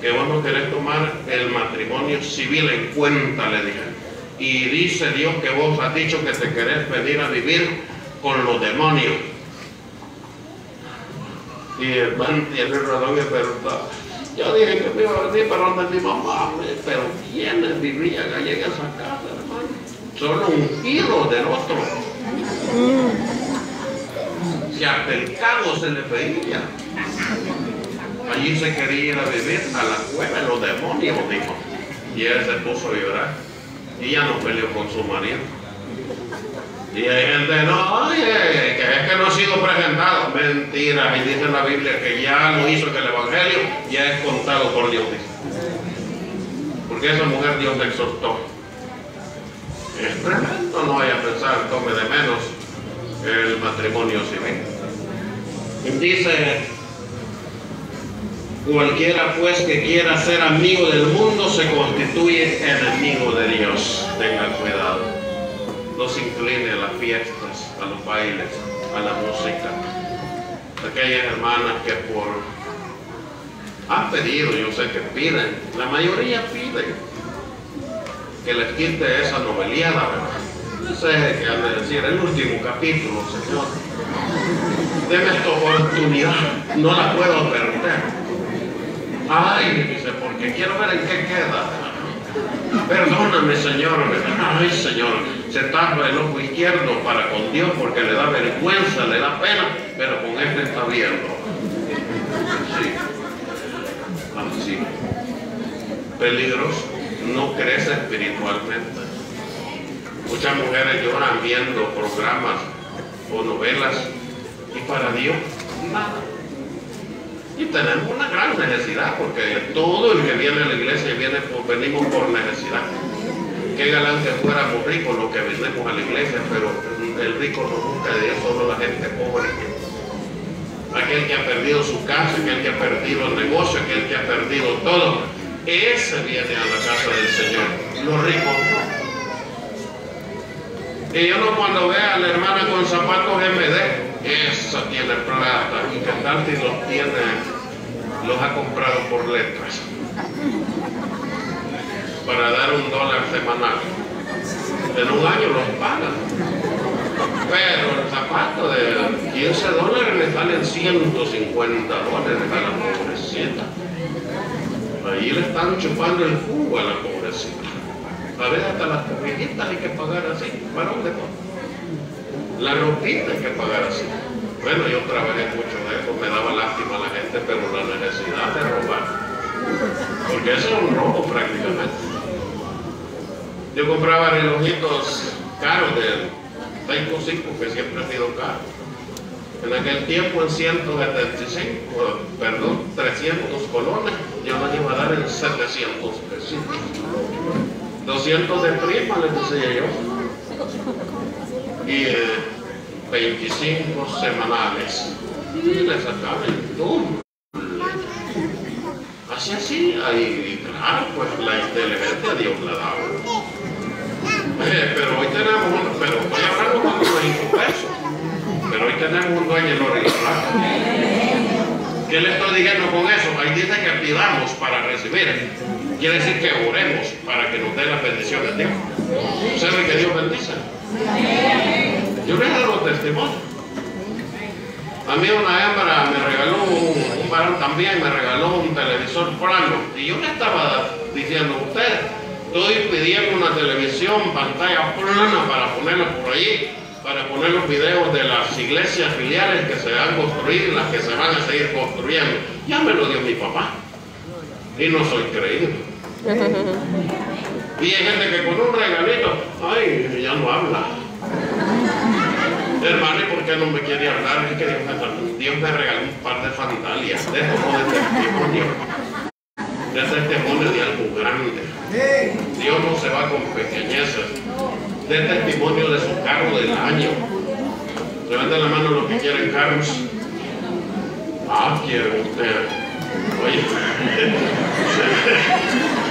que vos no querés tomar el matrimonio civil en cuenta, le dije. Y dice Dios que vos has dicho que te querés venir a vivir con los demonios. Y el man tiene razón y pregunta. Yo dije que me iba a venir para donde mi mamá, pero ¿quiénes vivían allá en esa casa, hermano? Solo un giro del otro. Si hasta el cago se le veía. Allí se quería ir a vivir a la cueva de los demonios, dijo. Y él se puso a llorar. Y ya no peleó con su marido. Y hay gente, no, oye, que es que no ha sido presentado. Mentira, y dice la Biblia que ya lo hizo, que el Evangelio ya es contado por Dios. Porque esa mujer Dios le exhortó. Es tremendo, no vaya a pensar, tome de menos el matrimonio civil. Dice, cualquiera pues que quiera ser amigo del mundo se constituye enemigo de Dios. Tenga cuidado. No se incline a las fiestas, a los bailes, a la música. Aquellas hermanas que por han pedido, yo sé que piden, la mayoría piden que les quite esa noveliada, ¿verdad? No sé qué han de decir, el último capítulo, Señor. Deme esta oportunidad, no la puedo perder. Ay, dice, porque quiero ver en qué queda. Perdóname, Señor. Ay, Señor, se tapa el ojo izquierdo para con Dios porque le da vergüenza, le da pena, pero con este está viendo. Sí. Así. Peligroso. No crece espiritualmente. Muchas mujeres lloran viendo programas o novelas y para Dios nada. Y tenemos una gran necesidad, porque todo el que viene a la iglesia viene venimos por necesidad. Qué galán que fuéramos ricos los que venimos a la iglesia, pero el rico no busca de Dios, solo la gente pobre. Aquel que ha perdido su casa, aquel que ha perdido el negocio, aquel que ha perdido todo, ese viene a la casa del Señor. Los ricos. Y yo no cuando vea a la hermana con zapatos MD, esa tiene plata y si los tiene, los ha comprado por letras para dar un dólar semanal. En un año los pagan. Pero el zapato de 15 dólares le salen 150 dólares a la pobrecita. Ahí le están chupando el jugo a la pobrecita. A veces hasta las comiditas hay que pagar así. ¿Para dónde La ropita hay que pagar así. Bueno, yo trabajé mucho de eso, me daba lástima a la gente, pero la necesidad de robar. Porque eso es un robo prácticamente. Yo compraba relojitos caros de 5 5 que siempre ha sido caro. En aquel tiempo en 175, perdón, 300 colones, yo los iba a dar en 700 pesos. 200 de prima, les decía yo. Y 25 semanales. Y le sacaba el doble. Así así, ahí, claro, pues la inteligencia Dios la daba. Eh, pero hoy tenemos un, pero estoy hablando con los 5 pesos. Pero hoy tenemos un dueño y plata. ¿Qué le estoy diciendo con eso? Ahí dice que pidamos para recibir. Quiere decir que oremos para que nos dé las bendiciones de Dios. ¿Sabe que Dios bendice? Yo les he dado testimonio. A mí una hembra me regaló, un, un varón también me regaló un televisor plano. Y yo le estaba diciendo a ustedes, estoy pidiendo una televisión, pantalla plana para ponerla por ahí, para poner los videos de las iglesias filiales que se han construido y las que se van a seguir construyendo. Ya me lo dio mi papá. Y no soy creído. Y hay gente que con un regalito, ay, ya no habla. Hermano, ¿y por qué no me quiere hablar? Es que Dios me, Dios me regaló un par de sandalias. De como de testimonio. De testimonio de algo grande. Dios no se va con pequeñeces. De testimonio de su carro del año. Levanten la mano los que quieren carros. Ah, quiere usted. Oye. [laughs]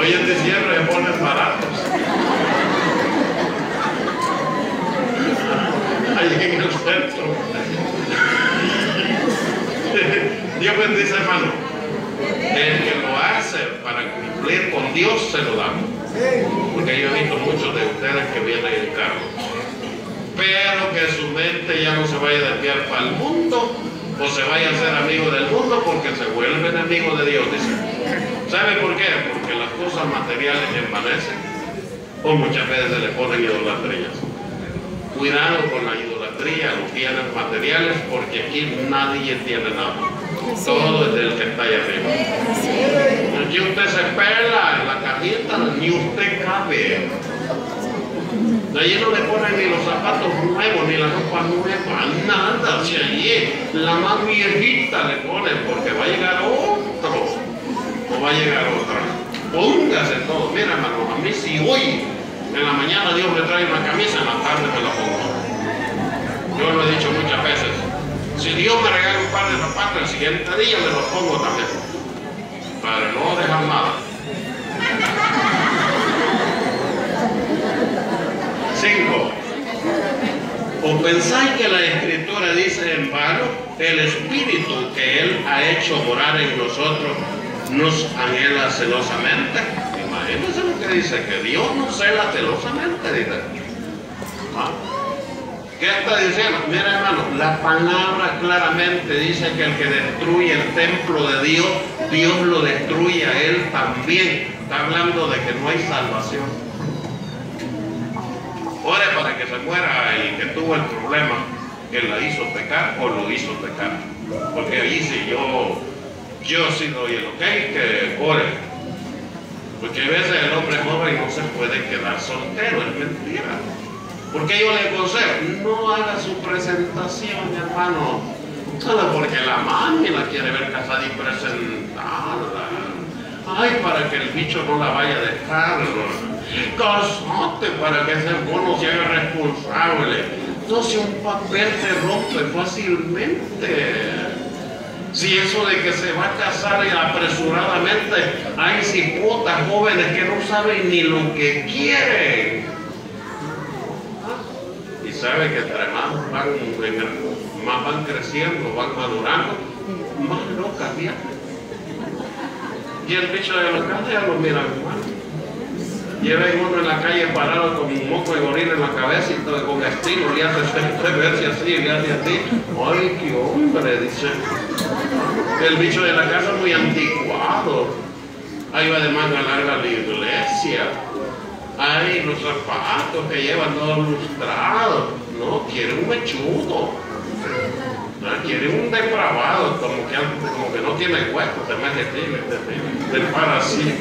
Hoy en diciembre se ponen baratos. Ahí en el centro. Dios bendice, hermano. El que lo hace para cumplir con Dios se lo da. Porque yo he visto muchos de ustedes que vienen en carro. Pero que su mente ya no se vaya a desviar para el mundo o se vaya a ser amigo del mundo porque se vuelve enemigo de Dios, dice. ¿Sabe por qué? Porque las cosas materiales envanecen o muchas veces se le ponen idolatrías. Cuidado con la idolatría, los bienes materiales, porque aquí nadie tiene nada. Todo es del que está allá arriba. Aquí usted se pela en la cajita, ni usted cabe. De allí no le ponen ni los zapatos nuevos, ni la ropa nueva, nada. Si allí la más viejita le ponen, porque va a llegar otro, o va a llegar otra. póngase todo. Mira, hermano, a mí si hoy en la mañana Dios me trae una camisa, en la tarde me la pongo. Yo lo he dicho muchas veces. Si Dios me regala un par de zapatos, el siguiente día me los pongo también. Para no dejar nada. Cinco. ¿O pensáis que la Escritura dice en vano? El Espíritu que Él ha hecho morar en nosotros nos anhela celosamente. Imagínense lo que dice, que Dios nos cela celosamente, dice. ¿Ah? ¿Qué está diciendo? Mira hermano, la palabra claramente dice que el que destruye el templo de Dios, Dios lo destruye a él también. Está hablando de que no hay salvación. Ore para que se muera el que tuvo el problema, que la hizo pecar o lo hizo pecar. Porque si yo, yo sí doy el ok, que ore. Porque a veces el hombre joven no se puede quedar soltero, es mentira. Porque yo le aconsejo, no haga su presentación, hermano. Solo porque la mami la quiere ver casada y presentada. Ay, para que el bicho no la vaya a dejar. Casate para que ese bono se haga responsable. Si un papel se rompe fácilmente. Si eso de que se va a casar apresuradamente, hay cipotas jóvenes que no saben ni lo que quieren sabe que entre más van, más van creciendo, van madurando, más locas vienen. Y el bicho de casa ya lo mira hermano. Lleva uno en la calle parado con un moco de gorila en la cabeza y todo, con estilo le hace tres veces así, le hace así. ¡Ay, qué hombre! Dice. El bicho de la casa es muy anticuado. Ahí va de manga larga la iglesia Ay, los zapatos que llevan todos lustrados. No, quiere un mechudo. No, quiere un depravado, como que, como que no tiene cuerpo, te mete del para así.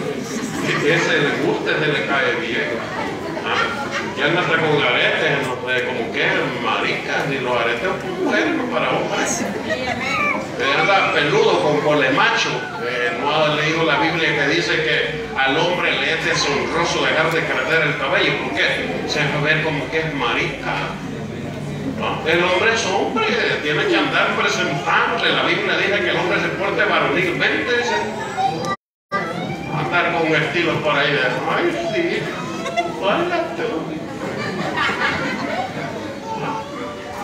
Ese le gusta, ese le cae bien. ¿Ah? Y anda con aretes, no como que maricas, y los aretes son buenos para hombres anda peludo con colemacho. Eh, no ha leído la Biblia que dice que al hombre le es deshonroso dejar de crecer el cabello. ¿Por qué? Se va a ver como que es marica. El hombre es hombre, tiene que andar presentable. La Biblia dice que el hombre se porte varonilmente. Andar con estilos por ahí de, ay, sí,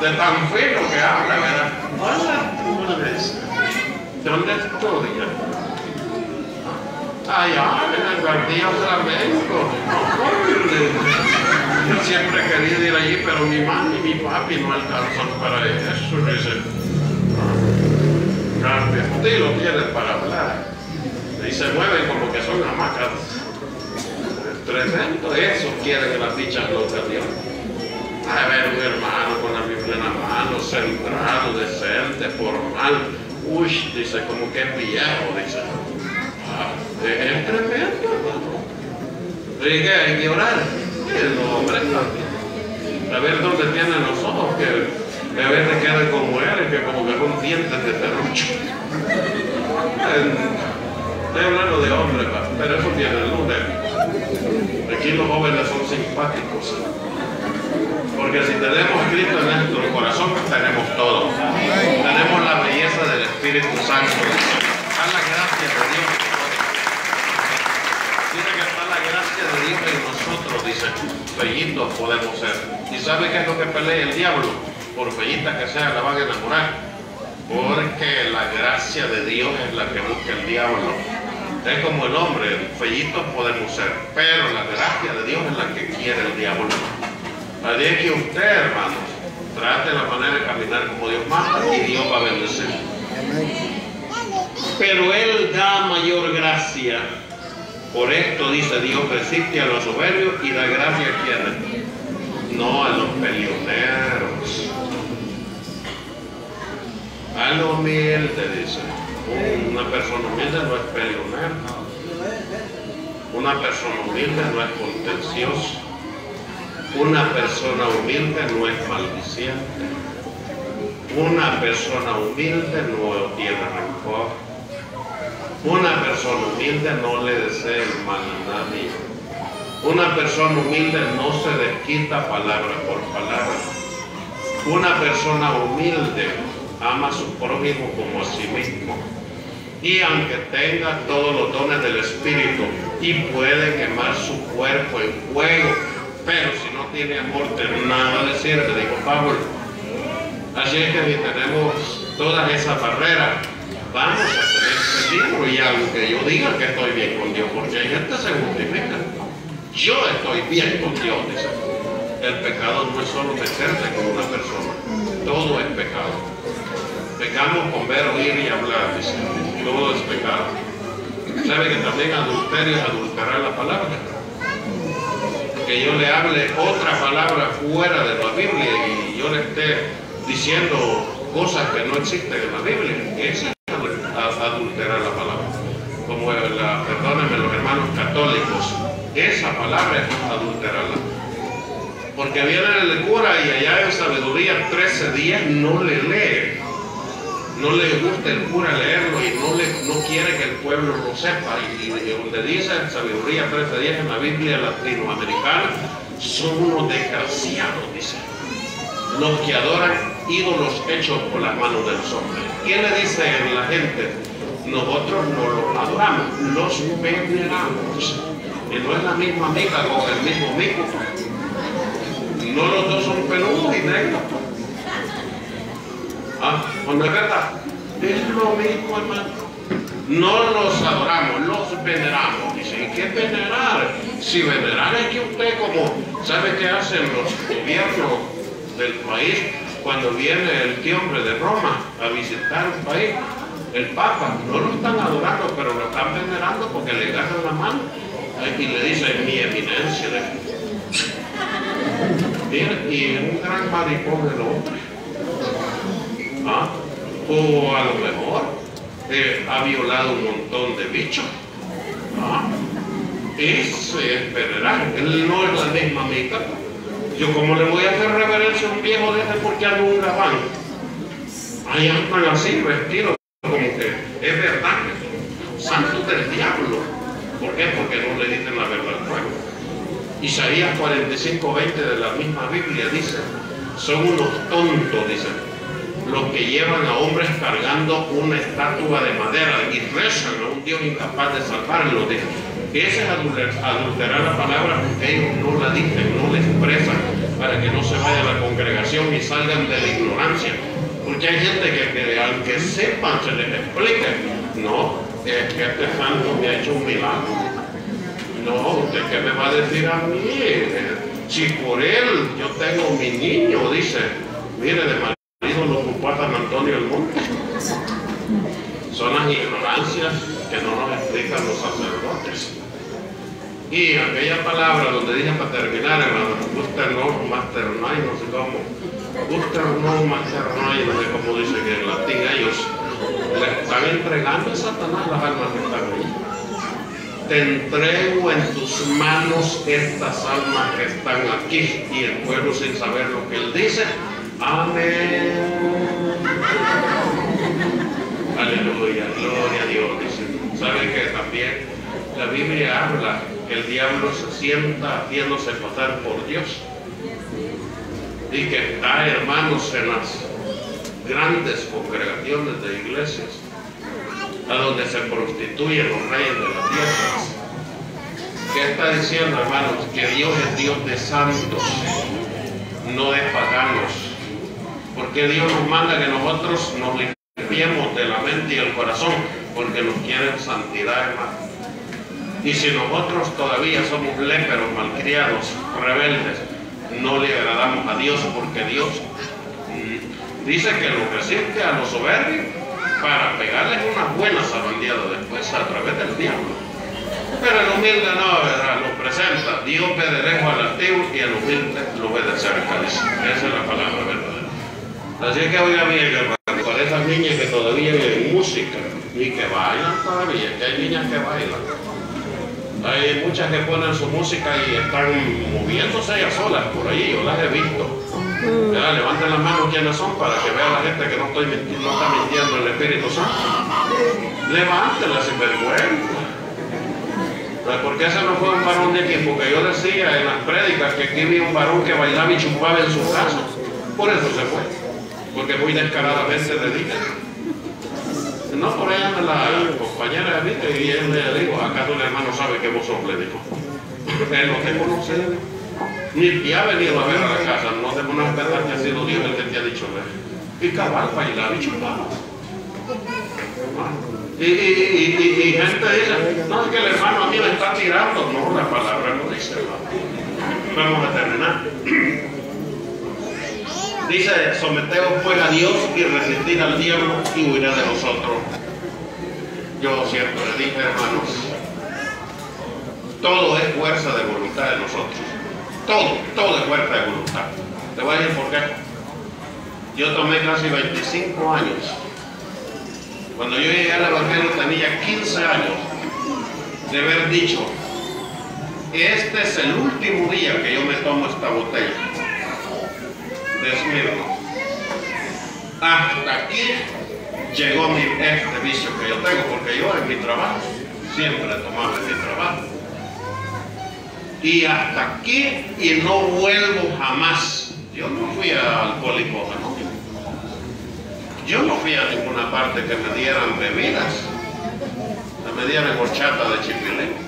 de tan feo que habla, ¿verdad? Hola, ¿dónde estudia? Allá, en el Guardia Flamenco. Yo siempre he querido ir allí, pero mi mamá y mi papi no alcanzan para eso, dice. Cambia, usted lo tiene para hablar. Y se mueven como que son hamacas. Tremendo, eso quiere que las dichas lo Dios a ver un hermano con la Biblia en la mano, centrado, decente, formal. Uy, dice, como que es viejo, dice. Ah, es tremendo, hermano. Dije, hay que orar. El hombre A ver dónde tienen los ojos, que, a veces quedan como él, que como que son dientes de terrucho. Estoy hablando de hombres, pero eso tiene el nombre. Aquí los jóvenes son simpáticos. Porque si tenemos Cristo en nuestro corazón, tenemos todo. Tenemos la belleza del Espíritu Santo. Está la gracia de Dios. Dice que está la gracia de Dios en nosotros, dice. Bellitos podemos ser. ¿Y sabe qué es lo que pelea el diablo? Por bellita que sea, la van a enamorar. Porque la gracia de Dios es la que busca el diablo. Es como el hombre, fellitos podemos ser, pero la gracia de Dios es la que quiere el diablo. Así que usted, hermanos, trate la manera de caminar como Dios manda y Dios va a bendecir. Pero Él da mayor gracia. Por esto dice Dios, resiste a los soberbios y da gracia a quienes. No a los peleoneros. A los humilde, dice. Una persona humilde no es peleonero. Una persona humilde no es contencioso. Una persona humilde no es maldiciente. Una persona humilde no tiene rencor. Una persona humilde no le desea el mal a nadie. Una persona humilde no se desquita palabra por palabra. Una persona humilde ama a su prójimo como a sí mismo. Y aunque tenga todos los dones del Espíritu y puede quemar su cuerpo en fuego, pero si no tiene amor, nada le sirve, dijo Pablo. Así es que si tenemos todas esas barreras, vamos a tener peligro. Y aunque yo diga que estoy bien con Dios, porque hay gente se justifica. Yo estoy bien con Dios, dice. El pecado no es solo meterse con una persona, todo es pecado. Pecamos con ver, oír y hablar, dice. Todo es pecado. ¿Sabe que también adulterio es adulterar la palabra? Que yo le hable otra palabra fuera de la Biblia y yo le esté diciendo cosas que no existen en la Biblia. Esa es adulterar la palabra. Como la, perdónenme los hermanos católicos, esa palabra es adulterarla. Porque viene el cura y allá en sabiduría 13 días no le lee. No le gusta el cura leerlo y no, le, no quiere que el pueblo lo sepa. Y, donde dice sabiduría 13 días en la Biblia latinoamericana, son unos desgraciados, dice. Los que adoran ídolos hechos por las manos del hombre. ¿Quién le dice a la gente? Nosotros no los adoramos, los veneramos. Y no es la misma amiga con el mismo mico. No los dos son peludos y negros. Ah, es verdad, es lo mismo, hermano. No los adoramos, los veneramos. Dicen, ¿qué venerar? Si venerar es que usted como, ¿sabe qué hacen los gobiernos del país cuando viene el tío hombre de Roma a visitar un país? El Papa, no lo están adorando, pero lo están venerando porque le ganan la mano. Y le dicen, mi eminencia. y un gran maricón el hombre. O a lo mejor eh, ha violado un montón de bichos. ¿Ah? Eso es venerar. Él no es la misma mica. Yo como le voy a hacer reverencia a un viejo de ese porque ando un gabán. Ahí andan así, vestidos como que es verdad que santos del diablo. ¿Por qué? Porque no le dicen la verdad al pueblo. Isaías 45, 20 de la misma Biblia dice, son unos tontos, dice, los que llevan a hombres cargando una estatua de madera y rezan a un Dios incapaz de salvarlos. Dice. Ese es adulterar la palabra porque ellos no la dicen, no la expresan, para que no se vaya la congregación y salgan de la ignorancia. Porque hay gente que, que aunque sepan, se les explique, no, es que este santo me ha hecho un milagro. No, ¿usted qué me va a decir a mí? Si por él yo tengo mi niño, dice, mire, de marido lo ocupó Antonio el Monte. Son las ignorancias que no nos explican los sacerdotes. Y aquella palabra donde dije para terminar, hermano, no Masternight, no sé cómo. No Masternight, no sé cómo dicen en latín ellos. Le están entregando a Satanás las almas que están ahí. Te entrego en tus manos estas almas que están aquí y el pueblo sin saber lo que él dice. Amén. Aleluya, gloria a Dios. ¿Saben que también la Biblia habla que el diablo se sienta haciéndose pasar por Dios? Y que está, hermanos, en las grandes congregaciones de iglesias, a donde se prostituyen los reyes de la tierra. ¿Qué está diciendo, hermanos? Que Dios es Dios de santos, no de paganos. Porque Dios nos manda que nosotros nos limpiemos de la mente y el corazón, porque nos quieren santidad, hermano. Y si nosotros todavía somos léperos, malcriados, rebeldes, no le agradamos a Dios, porque Dios dice que lo resiste a los soberbios para pegarles una buena zarandeada después a través del diablo. Pero el humilde no, ¿verdad? Lo presenta. Dios lejos al antiguo y el humilde lo de cerca. Esa es la palabra verdadera. Así que oiga bien, para esas niñas que todavía viven música y que bailan todavía, que hay niñas que bailan. Hay muchas que ponen su música y están moviéndose ellas solas por ahí, yo las he visto. Ya, levanten las manos quienes son para que vea la gente que no, estoy, no está mintiendo el Espíritu Santo. Levántela sin vergüenza. Porque ese no fue un varón de aquí, porque yo decía en las prédicas que aquí había un varón que bailaba y chupaba en su casa. Por eso se fue. Porque muy descaradamente le dije. No, por ahí anda la compañera de mí y él le dijo, ¿acaso el hermano sabe que vos sos? Le dijo. [laughs] Él no te conoce. Ni te ha venido a ver a la casa, no te a pensar que ha sido Dios el que te ha dicho ver. Y cabal, bailaba y chupaba. Y, y, y, y, gente dice, no, es que el hermano a mí me está tirando. No, la palabra no dice. Vamos a terminar. [clears throat] Dice, someteos pues a Dios y resistir al diablo y huirá de nosotros. Yo siempre le dije, hermanos, todo es fuerza de voluntad de nosotros. Todo, todo es fuerza de voluntad. Te voy a decir por qué. Yo tomé casi 25 años. Cuando yo llegué al Evangelio tenía 15 años de haber dicho, este es el último día que yo me tomo esta botella de Hasta aquí llegó mi, este vicio que yo tengo, porque yo en mi trabajo siempre tomaba en mi trabajo. Y hasta aquí y no vuelvo jamás. Yo no fui a alcohólico Yo no fui a ninguna parte que me dieran bebidas, que me dieran horchata de chipilín.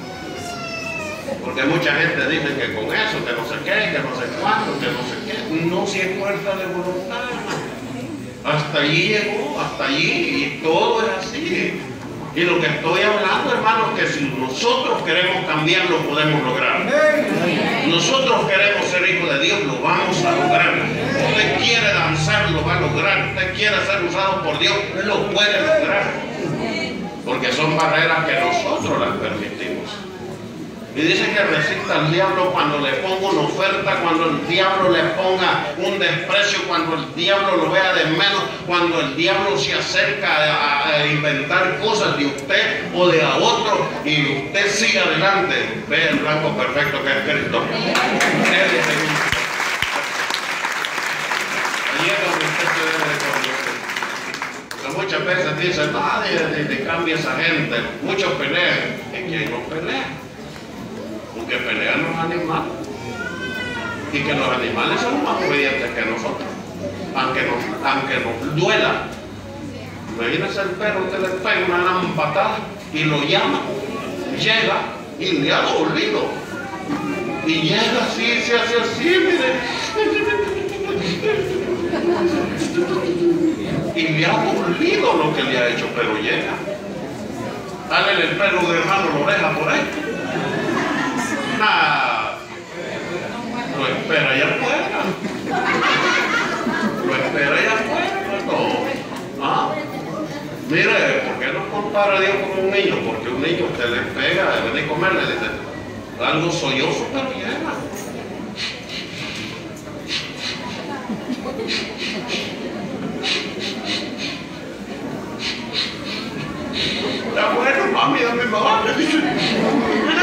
Porque mucha gente dice que con eso, que no sé qué, que no sé cuánto, que no sé qué. No si es fuerza de voluntad. Hasta allí llegó, hasta allí, y todo es así. Y lo que estoy hablando, hermano, que si nosotros queremos cambiar, lo podemos lograr. Nosotros queremos ser hijos de Dios, lo vamos a lograr. Usted quiere danzar, lo va a lograr. Usted quiere ser usado por Dios, lo puede lograr. Porque son barreras que nosotros las permitimos. Y dice que resista al diablo cuando le ponga una oferta, cuando el diablo le ponga un desprecio, cuando el diablo lo vea de menos, cuando el diablo se acerca a, inventar cosas de usted o de a otro y usted sigue adelante. Ve el blanco perfecto que es Cristo. Él es el muchas veces dicen, nadie le cambia esa gente, muchos pelean. ¿Y quién no pelea? Porque pelean los animales y que los animales son más obedientes que nosotros, aunque nos, aunque nos duela. Imagínense el perro que le pega una gran patada y lo llama, llega y le ha dolido. Y llega así, se hace así, mire. Y le ha dolido lo que le ha hecho, pero llega. Dale el perro de hermano, lo deja por ahí lo espera allá afuera. Lo espera allá afuera. ¿Ah? Mire, ¿por qué no compara a Dios como un niño? Porque un niño usted le pega, de venir a comer, le dice, algo sollozo, pero llena. Está bueno, mami, dame más.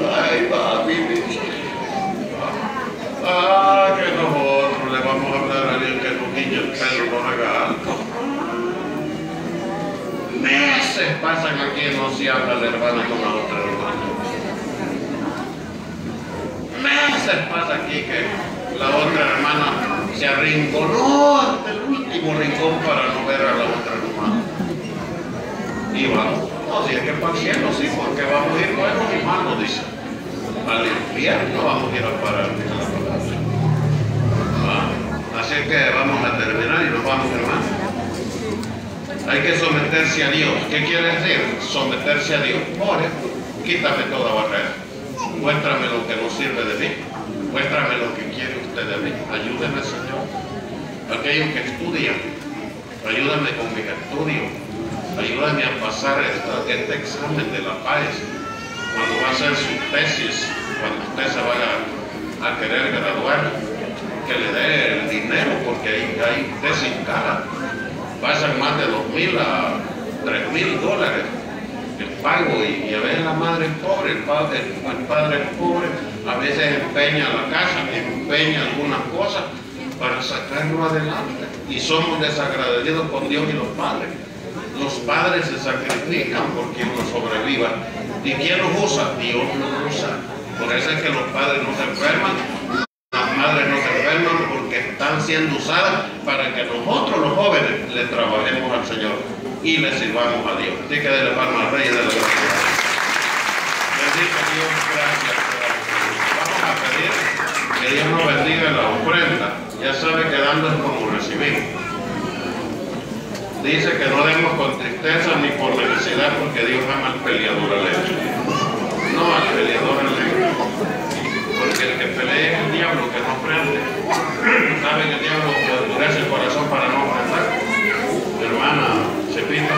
Ay, papi, Ah, que nosotros le vamos a hablar a alguien que los niños el pelo no haga. Meses pasan aquí y no se habla de hermana con la otra hermana. Meses pasa aquí que la otra hermana se arrinconó hasta el último rincón para no ver a la otra hermana. Y vamos. No, si es que para el cielo, sí, porque vamos a ir buenos y malos, dice. Al infierno vamos a ir a parar, dice la palabra. Ah, así que vamos a terminar y nos vamos, hermano. Hay que someterse a Dios. ¿Qué quiere decir? Someterse a Dios. Ore, quítame toda barrera. Muéstrame lo que no sirve de mí. Muéstrame lo que quiere usted de mí. Ayúdeme, Señor. Aquellos que estudian, ayúdame con mis estudios ayúdame a pasar este examen de la paz cuando va a hacer su tesis, cuando usted se vaya a querer graduar, que le dé el dinero porque hay, hay tesis cara. Ser más de dos mil a tres mil dólares el pago y, a veces la madre es pobre, el padre, el padre es pobre, a veces empeña la casa, empeña algunas cosas para sacarlo adelante. Y somos desagradecidos con Dios y los padres. Los padres se sacrifican por quien nos sobreviva. ¿Y quién los usa? Dios los usa. Por eso es que los padres no se enferman, las madres no se enferman porque están siendo usadas para que nosotros los jóvenes le trabajemos al Señor y le sirvamos a Dios. Así que déle palmas al Rey de la gracia. Bendito Dios, gracias. Vamos a pedir que Dios nos bendiga la ofrenda. Ya sabe que dando es como recibir. Dice que no demos con tristeza ni por necesidad porque Dios ama al peleador alegre. No al peleador alegre. Porque el que pelea es el diablo que no prende. ¿Saben que el diablo endurece el corazón para no ofrendar? Hermana, se pinta.